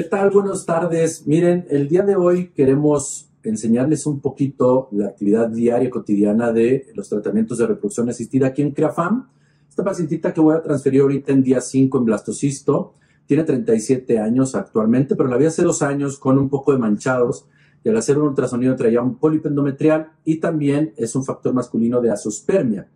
¿Qué tal? Buenas tardes. Miren, el día de hoy queremos enseñarles un poquito la actividad diaria cotidiana de los tratamientos de reproducción asistida aquí en CREAFAM. Esta pacientita que voy a transferir ahorita en día 5 en blastocisto tiene 37 años actualmente, pero la vi hace dos años con un poco de manchados y al hacer un ultrasonido traía un pólipo endometrial y también es un factor masculino de asospermia.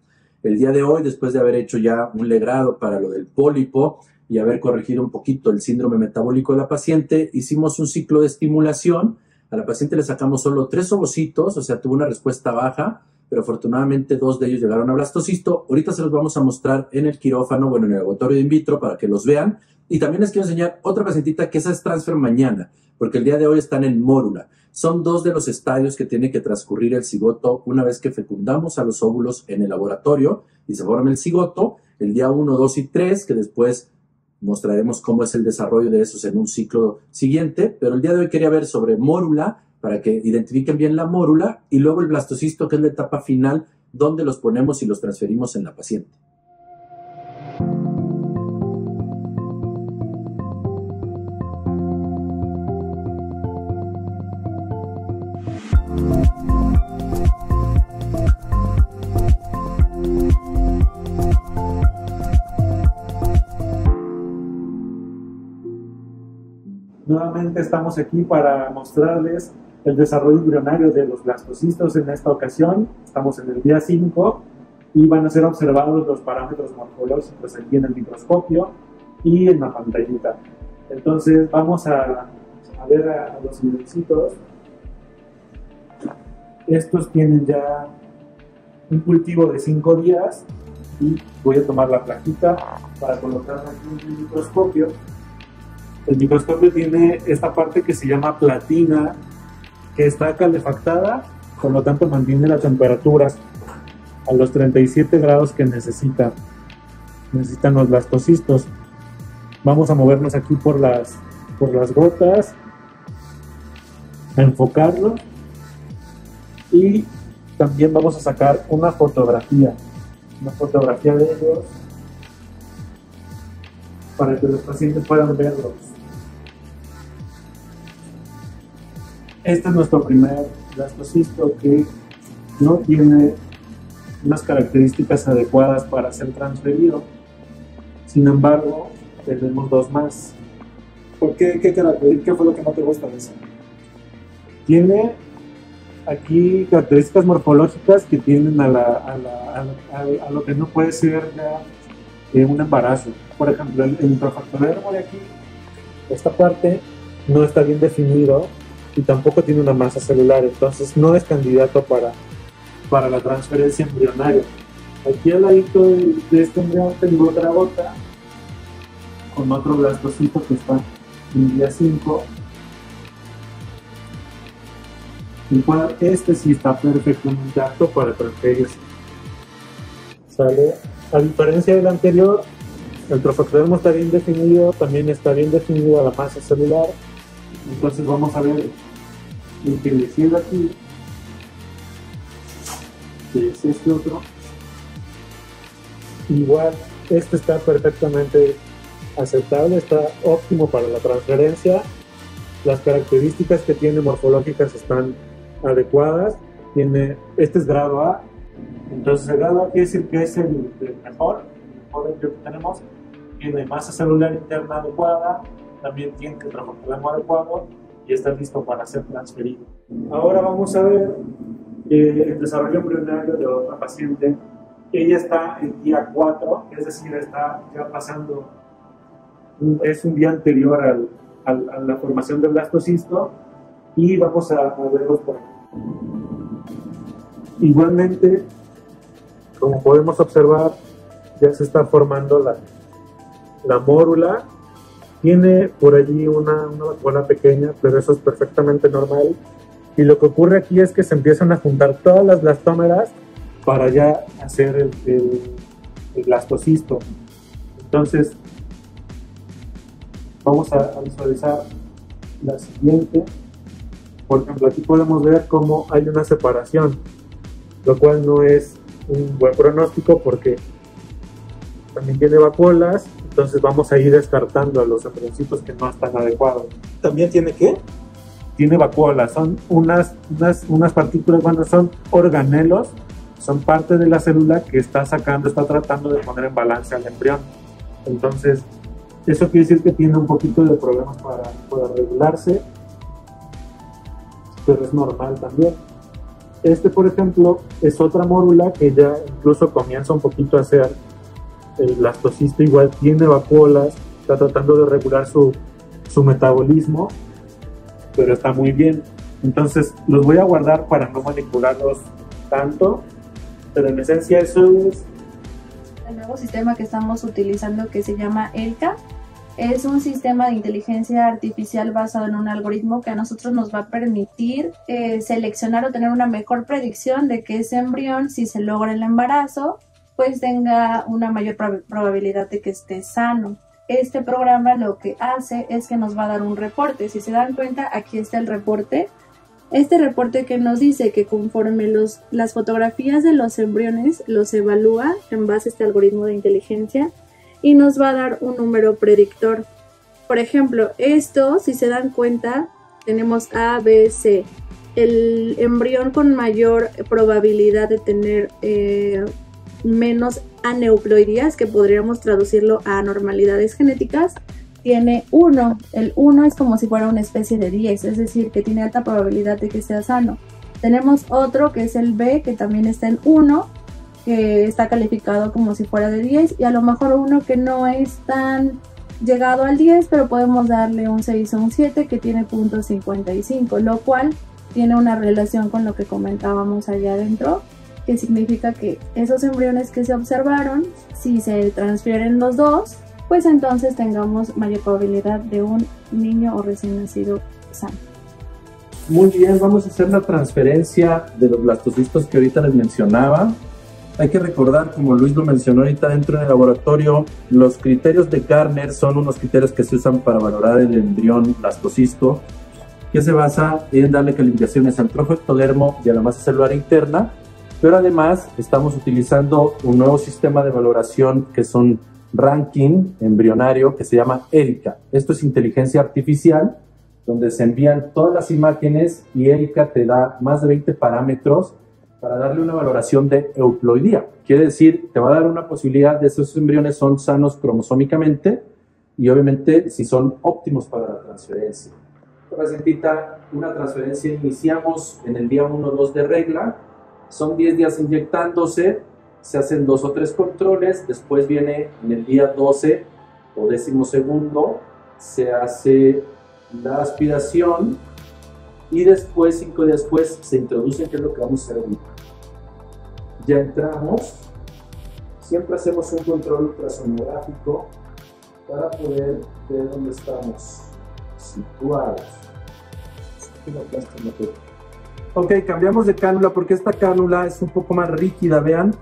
El día de hoy, después de haber hecho ya un legrado para lo del pólipo y haber corregido un poquito el síndrome metabólico de la paciente, hicimos un ciclo de estimulación. A la paciente le sacamos solo tres ovocitos, o sea, tuvo una respuesta baja, pero afortunadamente dos de ellos llegaron a blastocisto. Ahorita se los vamos a mostrar en el quirófano, bueno, en el laboratorio de in vitro para que los vean. Y también les quiero enseñar otra pacientita que esa es transfer mañana, porque el día de hoy están en mórula. Son dos de los estadios que tiene que transcurrir el cigoto una vez que fecundamos a los óvulos en el laboratorio y se forma el cigoto, el día 1, 2 y 3, que después mostraremos cómo es el desarrollo de esos en un ciclo siguiente, pero el día de hoy quería ver sobre mórula para que identifiquen bien la mórula y luego el blastocisto, que es la etapa final donde los ponemos y los transferimos en la paciente. Nuevamente estamos aquí para mostrarles el desarrollo embrionario de los blastocistos en esta ocasión. Estamos en el día 5 y van a ser observados los parámetros morfológicos aquí en el microscopio y en la pantallita. Entonces vamos a, ver a, los embriocitos. Estos tienen ya un cultivo de 5 días y voy a tomar la plaquita para colocarla aquí en el microscopio. El microscopio tiene esta parte que se llama platina, que está calefactada, por lo tanto mantiene la temperatura a los 37 grados que necesita, necesitan los blastocistos. Vamos a movernos aquí por las, por las gotas, a enfocarlo y también vamos a sacar una fotografía, una fotografía de ellos para que los pacientes puedan verlos. Este es nuestro primer blastocisto que no tiene unas características adecuadas para ser transferido. Sin embargo, tenemos dos más. ¿Por qué? ¿Qué, qué fue lo que no te gusta de eso? Tiene aquí características morfológicas que tienen a, a, lo que no puede ser ya un embarazo. Por ejemplo, el, el de aquí, esta parte no está bien definido y tampoco tiene una masa celular, entonces no es candidato para, para la transferencia embrionaria. Aquí al ladito de, este embrión tengo otra gota con otro blastocito que está en día 5. Este sí está perfectamente apto para transferirse. ¿Sale? A diferencia del anterior, el trofectodermo está bien definido, también está bien definida la masa celular. Entonces vamos a ver sigue aquí, que es este otro. Igual, este está perfectamente aceptable, está óptimo para la transferencia. Las características que tiene morfológicas están adecuadas. Tiene, este es grado A, entonces el grado quiere decir que es el, mejor, el mejor que tenemos. Tiene masa celular interna adecuada, también tiene el trofocalamo adecuado y está listo para ser transferido. Ahora vamos a ver eh, el desarrollo embrionario de otra paciente. Ella está en día 4, es decir, está ya pasando, es un día anterior al, a la formación del blastocisto y vamos a, a verlos por Igualmente, como podemos observar, ya se está formando la, la mórula tiene por allí una, una pequeña, pero eso es perfectamente normal. Y lo que ocurre aquí es que se empiezan a juntar todas las blastómeras para ya hacer el, el, blastocisto. Entonces, vamos a, visualizar la siguiente. Por ejemplo, aquí podemos ver cómo hay una separación, lo cual no es un buen pronóstico porque también tiene vacuolas entonces vamos a ir descartando a los embrioncitos que no están adecuados. también tiene qué? Tiene vacuolas, son unas, unas, unas partículas, bueno, son organelos, son parte de la célula que está sacando, está tratando de poner en balance al embrión. Entonces, eso quiere decir que tiene un poquito de problemas para poder regularse, pero es normal también. Este, por ejemplo, es otra mórula que ya incluso comienza un poquito a hacer el blastocisto, igual tiene vacuolas, está tratando de regular su, su metabolismo, pero está muy bien. Entonces, los voy a guardar para no manipularlos tanto, pero en esencia eso es El nuevo sistema que estamos utilizando que se llama ELCA es un sistema de inteligencia artificial basado en un algoritmo que a nosotros nos va a permitir eh, seleccionar o tener una mejor predicción de que ese embrión, si se logra el embarazo, pues tenga una mayor prob- probabilidad de que esté sano. Este programa lo que hace es que nos va a dar un reporte. Si se dan cuenta, aquí está el reporte. Este reporte que nos dice que conforme los, las fotografías de los embriones los evalúa en base a este algoritmo de inteligencia y nos va a dar un número predictor. Por ejemplo, esto, si se dan cuenta, tenemos A, B, C. El embrión con mayor probabilidad de tener eh, menos aneuploidías, que podríamos traducirlo a anormalidades genéticas, tiene 1. El 1 es como si fuera una especie de 10, es decir, que tiene alta probabilidad de que sea sano. Tenemos otro que es el B, que también está en 1, que está calificado como si fuera de 10, y a lo mejor uno que no es tan llegado al 10, pero podemos darle un 6 o un 7 que tiene punto 55, lo cual tiene una relación con lo que comentábamos allá adentro, que significa que esos embriones que se observaron, si se transfieren los dos, pues entonces tengamos mayor probabilidad de un niño o recién nacido sano. Muy bien, vamos a hacer la transferencia de los blastocistos que ahorita les mencionaba. Hay que recordar, como Luis lo mencionó ahorita dentro del laboratorio, los criterios de Garner son unos criterios que se usan para valorar el embrión blastocisto, que se basa en darle calificaciones al trozo ectodermo y a la masa celular interna, pero además estamos utilizando un nuevo sistema de valoración que es un ranking embrionario que se llama ERICA. Esto es inteligencia artificial, donde se envían todas las imágenes y ERICA te da más de 20 parámetros para darle una valoración de euploidía. Quiere decir, te va a dar una posibilidad de esos embriones son sanos cromosómicamente y obviamente si son óptimos para la transferencia. Presentita una transferencia, iniciamos en el día 1 o 2 de regla, son 10 días inyectándose, se hacen dos o tres controles, después viene en el día 12 o décimo segundo, se hace la aspiración y después, cinco días después, se introduce, que es lo que vamos a hacer ahorita. Ya entramos, siempre hacemos un control ultrasonográfico para poder ver dónde estamos situados. Ok, cambiamos de cánula porque esta cánula es un poco más rígida, vean,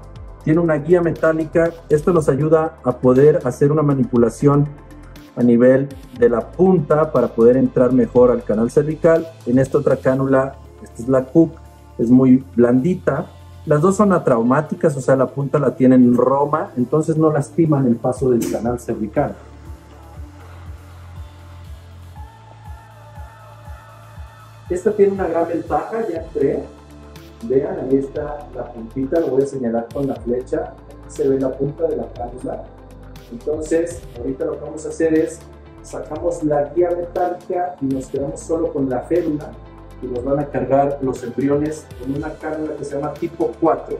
tiene una guía metálica. Esto nos ayuda a poder hacer una manipulación a nivel de la punta para poder entrar mejor al canal cervical. En esta otra cánula, esta es la Cook, es muy blandita. Las dos son atraumáticas, o sea, la punta la tienen en Roma, entonces no lastiman el paso del canal cervical. Esta tiene una gran ventaja, ya entré. Vean, ahí está la puntita, lo voy a señalar con la flecha. Se ve la punta de la cánula. Entonces, ahorita lo que vamos a hacer es sacamos la guía metálica y nos quedamos solo con la férula y nos van a cargar los embriones en una cánula que se llama tipo 4.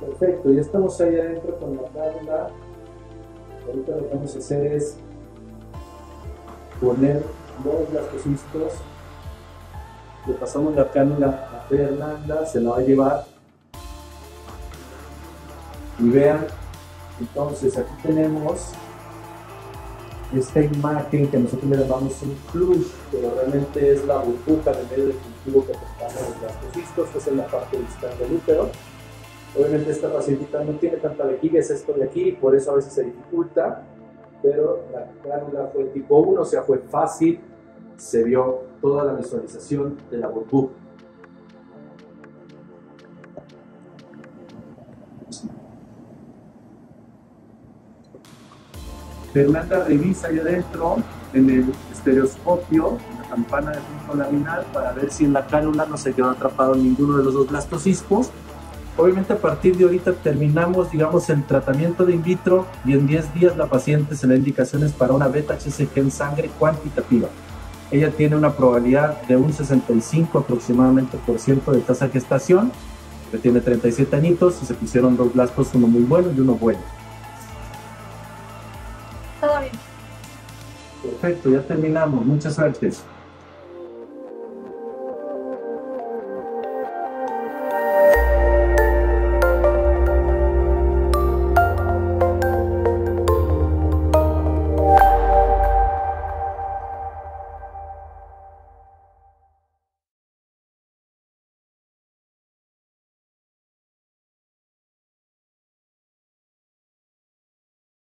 Perfecto, ya estamos ahí adentro con la cánula. Ahorita lo que vamos a hacer es poner los blastocistos. Le pasamos la cánula a Fernanda, se la va a llevar. Y vean, entonces aquí tenemos esta imagen que nosotros le llamamos un clutch, pero realmente es la burbuja de medio del cultivo que aportamos los blastocistos, que es en la parte distal del útero. Obviamente esta pacientita no tiene tanta vejiga, es esto de aquí, por eso a veces se dificulta, pero la cánula fue tipo 1, o sea, fue fácil se vio toda la visualización de la burbuja. Fernanda revisa ahí adentro en el estereoscopio, en la campana de punto laminal, para ver si en la cánula no se quedó atrapado ninguno de los dos blastocispos. Obviamente a partir de ahorita terminamos, digamos, el tratamiento de in vitro y en 10 días la paciente se le da indicaciones para una beta-HCG en sangre cuantitativa. Ella tiene una probabilidad de un 65 aproximadamente por ciento de tasa de gestación, que tiene 37 añitos y se pusieron dos blastos, uno muy bueno y uno bueno. Todo bien. Perfecto, ya terminamos. Muchas gracias.